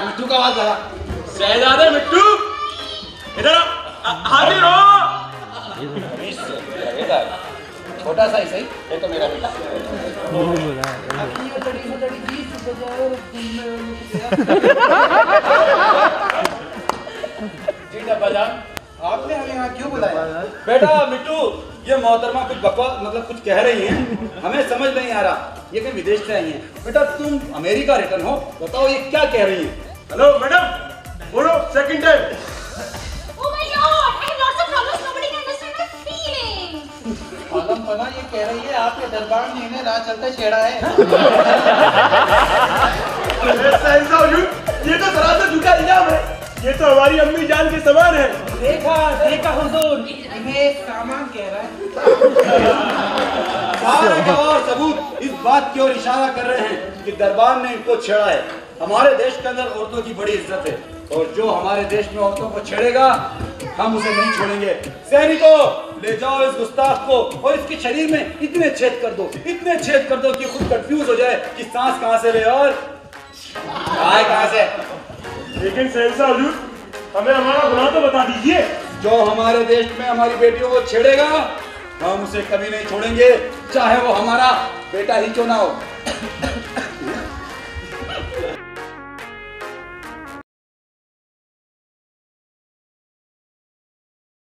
यार मिट्टू का आवाज़ लगा। शहजादे मिट्टू! इधर हाजिर हो! छोटा सा ही सही? ये तो मेरा बेटा। आपने हमें यहाँ क्यों बुलाया? बेटा मिट्टू ये मोहतरमा कुछ बकवास मतलब कुछ कह रही हैं। हमें समझ नहीं आ रहा। ये कहीं विदेश से आई हैं। बेटा तुम अमेरिका रिटर्न हो। बताओ ये क्या कह रही हैं? हेलो मैडम बोलो second time Oh my god! I have lots of problems. Nobody can understand my feelings. आलम पना ये कह रही है आपके दरबार में इन्हें राह चलते छेड़ा है। ये तो सरासर झूठा इल्ज़ाम है। ये तो हमारी अम्मी जान के समान है। देखा देखा हुजूर। इन्हें सामान कह रहा है। बात की ओर इशारा कर रहे हैं कि दरबार ने इनको छेड़ा है। हमारे देश के अंदर औरतों की बड़ी इज़्ज़त है और जो हमारे देश में औरतों को छेड़ेगा हम उसे नहीं छोड़ेंगे। सैनिकों ले जाओ इस गुस्ताख को और इसके शरीर में इतने छेद कर दो इतने छेद कर दो कि खुद कंफ्यूज हो जाए कि सांस कहाँ से ले और आए कहाँ से। लेकिन हमें हमारा गुनाह तो बता दीजिए। जो हमारे देश में हमारी बेटियों को छेड़ेगा हम उसे कभी नहीं छोड़ेंगे चाहे वो हमारा बेटा ही क्यों ना हो?